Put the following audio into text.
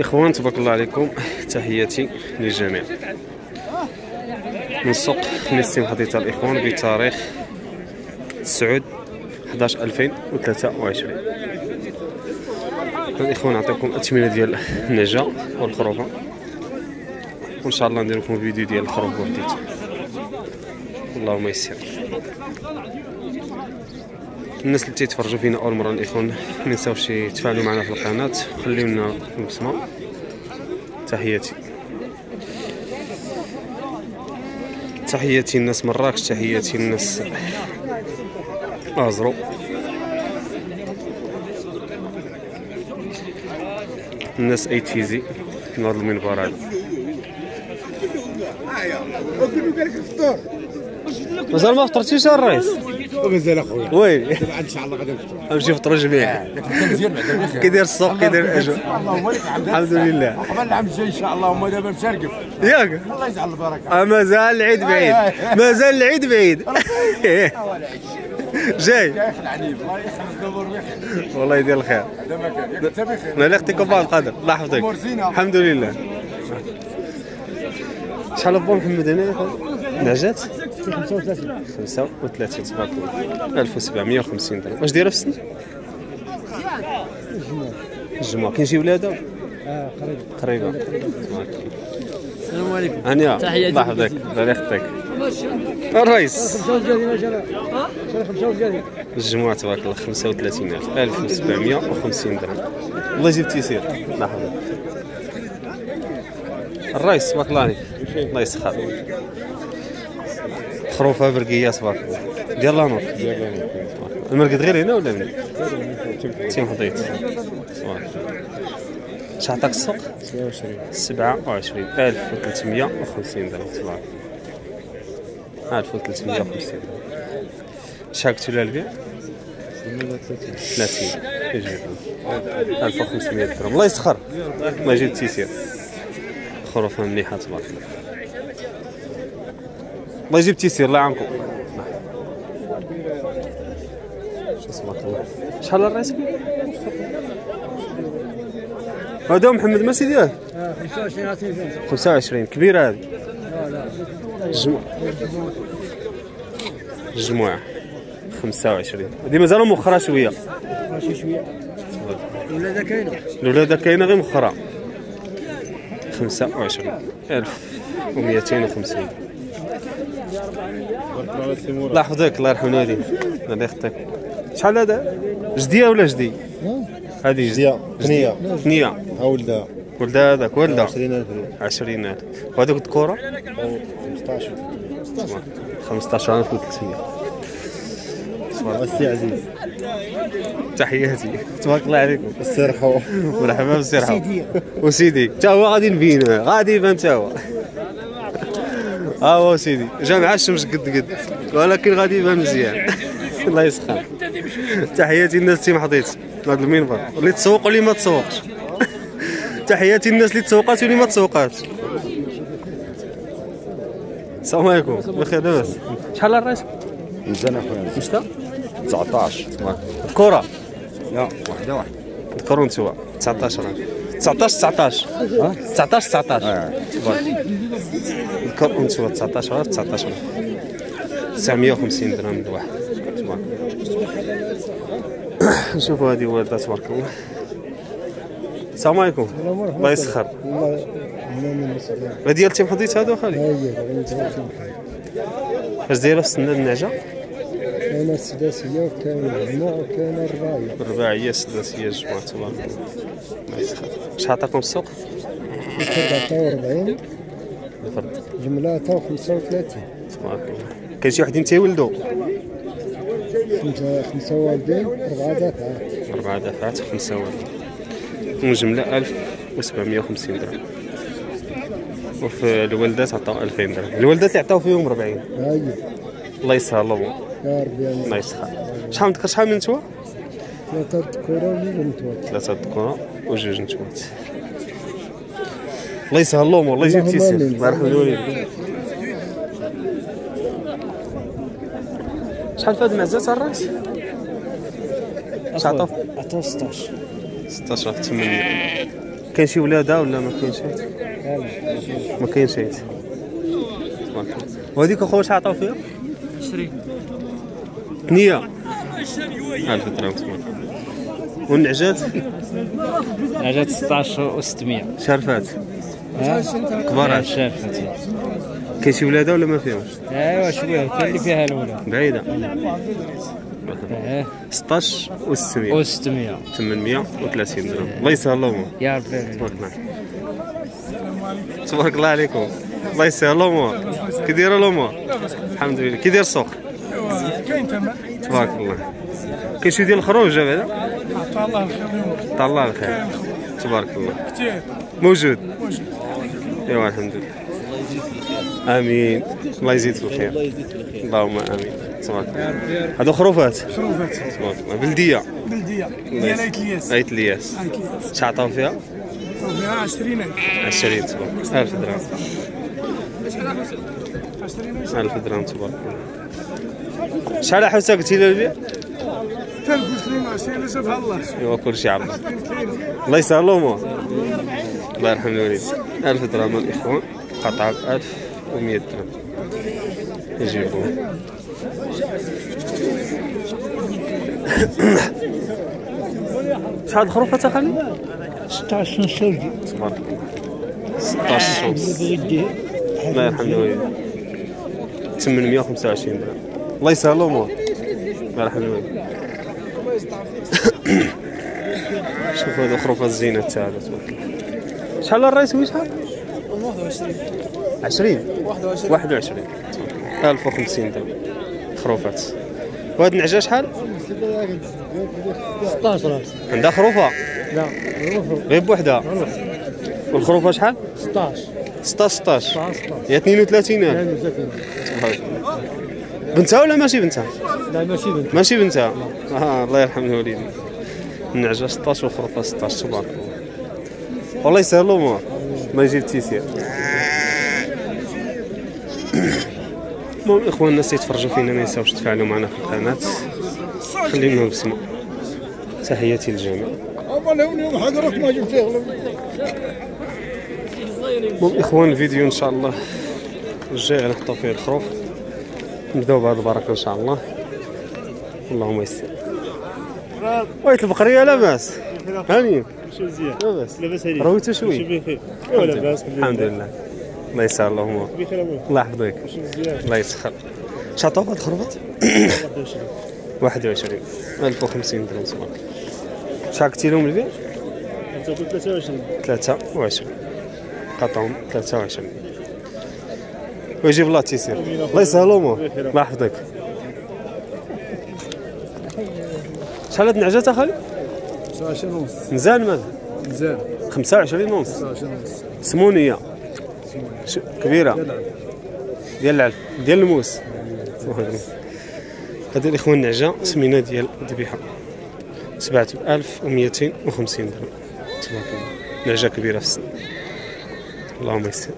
إخوان تبارك الله عليكم. تحياتي للجميع. من سوق خميس حديثة الإخوان بتاريخ 9 11 2023 الإخوان نعطيكم التمرينة ديال النجا والخروفة. وإن شاء الله ندير لكم فيديو ديال الخروف اللهم يسر. الناس اللي تيتفرجوا فينا أول مرة الاخوان ما ينساوش يتفاعلوا معنا في القناة. خليو لنا البصمه تحياتي. تحياتي الناس مراكش تحياتي الناس أزرو. الناس ايت فيزي من هذا المنبر هذا. مازال ما فطرتيش الرئيس؟ ومازال أخويا. وي. إن شاء الله غادي نفطر نمشي نفطروا جميع. مزيان بعدا بخير كيدير السوق كيدير الاجواء اللهم لك الحمد الحمد لله. قبل العام الجاي إن شاء الله هما دابا مشاركف ياك. الله يجعل البركة. آه، مازال العيد بعيد. مازال العيد بعيد. جاي. يا أخي العنيب الله يخلص دابا بخير والله يدير الخير. هذا ما كان. ياك انت بخير أنا يعطيكم الله القدر الله يحفظك. الحمد لله. شحال ابو محمد هنا نعجات 35 35 تبارك الله 1750 درهم. واش دايرة في السن؟ الجمعة. كاين شي ولادة؟ آه قريب قريبة. السلام عليكم. هانية الله يحفظك. الله يخطيك الرئيس. 35 الجمعة تبارك الله 35000 1750 درهم. الله يجيب التيسير الله يحفظك. الرئيس تبارك الله عليك. الله يسخر. خروفة برقية تبارك الله ديال لانوط المرقد غير هنا ولا منين؟ تيم حضيت عطاك السوق؟ 27 1350 درهم. تبارك الله 1350 درهم شحال لها البيع؟ 30 يجي 1500 درهم. الله يسخر. الله يجيب التيسير خروفة مليحة تبارك الله الله يجيب التيسير الله يعاونكم. شحال الرئيس؟ هذا محمد ماشي ديالك 25 25 كبيرة هذه الجمعة الجمعة 25 هذه مازال مؤخرة شوية. ماشي شوية ولا كاينة الولادة كاينة غير مؤخرة. 25 1250 الله يحفظك الله يرحم والديك الله يخطيك شحال هذا؟ جدية ولا جدي؟ هذه جدية. ثنية. ثنية. ها ولدها. ولدها هذاك ولدها. 20000 20000 وهذوك الذكورة؟ 15 15300 السي عزيز. تحياتي. تبارك الله عليكم. السرحو مرحبا بالسرحة وسيدي. تا هو غادي نبين غادي يبان تا هو. ها هو سيدي. جا مع الشمس قد قد. ولكن غادي يبان مزيان. الله يسخر. تحياتي الناس تيم حضيت هذا المنبر. اللي تسوق واللي ما تسوقش. تحياتي الناس اللي تسوقات واللي ما تسوقاتش السلام عليكم. بخير لاباس؟ شحال الرئيس؟ مزيان اخويا مشتا؟ 19 الكرة لا واحدة واحدة ذكروا أنتوا 19 19 19 19 19 ذكروا أنتوا 19 19 950 درهم لواحد تبارك نشوفوا هذه والدة تبارك الله السلام عليكم الله يسخر ديال حضيت هذا خالي اش دايره في السنة النعجه كاين السداسيه وكاين الجموع وكاين الرايه رباعيه سداسية جماعة تبارك الله. الله يسخر شحال عطاكم السوق؟ الفرد 40 الفرد جملة 35 تبارك الله كاين شي وحدين تيولدوا 45 4 دفعات. أربعة دفعات خمسة والد وجملة ألف وسبعمية درهم. وفي الولدات عطاو 2000 درهم. الولدات اللي عطاو فيهم 40 هاي الله يسهل الله يا ربي الله يسهل شحال من شحال من نتوى ثلاثة وجوج نتوات ثلاثة ذكورة وجوج نتوات الله يسهل الأمور الله يجيب تيسير. الله يرحم الوالدين شحال في هاد المعزات الراس؟ شحال عطاو؟ عطاو 16 16 8 كاين شي ولادها ولا ما كاينش ما كاينش هيت. وهذيك اخويا واش عطاو فيها 20 ثنية 1000 درهم تبارك الله. والنعجات عجات 16 و600 شارفات كبارات. شافت كاين شي ولادها ولا ما فيهمش؟ أيوا شوية. كاين اللي فيها الأولى. بعيدة. آه 16 و 600 و600 830 درهم. الله يسهل لهم يا ربي. تبارك الله. تبارك الله عليكم. الله يسهل الأمور كي داير الأمور الحمد لله. كي داير السوق. تبارك الله. كاين شي ديال الخروج بعدا عطا الله الخير اليوم عطا الله الخير. تبارك الله. كثير موجود. موجود. ايوا الحمد لله. آمين. الله يزيد في الخير. اللهم آمين. تبارك الله. هادو خروفات. خروفات. تبارك الله. بلدية. بلدية. ديال ايت الياس. ايت الياس. شحال عطاو فيها؟ فيها 20 20 تبارك 1000 درهم. 20 1000 درهم تبارك الله. شحال حوسه قلتي لي البيع تنقول 22 سبحان الله ايوا كلشي عرف الله يسهل الأمور الله يرحم الوالد 1000 درهم الإخوان. قطعة ب 1100 درهم. يجيبوه. شحال الخروفه تا خالي 16 سوجي تبارك الله 16 شمس الله يرحم الوالد 825 درهم. الله يسهل الأمور. يرحم الوالد شوف هذا خروفه الزينة تاع هذا تبارك الله شحال؟ الرئيس هو شحال 20 21 1050 درهم. خروفات. وهاد النعجة شحال؟ 16 عندها خروفة؟ لا غير بوحدها. والخروفة شحال؟ 16 16 16 16 هي 32 لا ماشي تبارك الله. بنتها ولا ماشي بنتها؟ لا ماشي بنت ماشي بنتها. آه الله يرحم الوالدين النعجه 16 والخروفه 16 تبارك الله. والله يسهل الأمور. ما يجيب التيسير المهم إخوان الناس يتفرجوا فينا ما ينساوش تفاعلوا معنا في القناة. خلينا بسمه تحياتي للجميع. المهم إخوان الفيديو إن شاء الله الجاي غنحطو فيه الخروف. نبداو بهذه البركة إن شاء الله. اللهم يسر. ويت البقريه لاباس. هاني. مزيان لاباس لاباس عليك رويتو شوية بخير. لا لاباس الحمد لله. الله يسهل الأمور بخير ابويا الله يحفظك. الله يسخر. شعطوا هاد الخروفات 21 1050 درهم تبارك شحال قلتي لهم البيع؟ أنت قلت 23 23 قطعهم 23 ويجيب الله التيسير الله يسهل الأمور الله يحفظك. شحال هاد النعجات اخالي 29 ونص. مزال مال. مزيان. 25 ونص. 29 ونص. سمونية. كبيرة. ديال العلف ديال الموس. هذا الاخوان النعجة سمينة ديال الذبيحه تبعت ب 1250 درهم. تبارك الله. نعجة كبيرة في السن. اللهم يسر.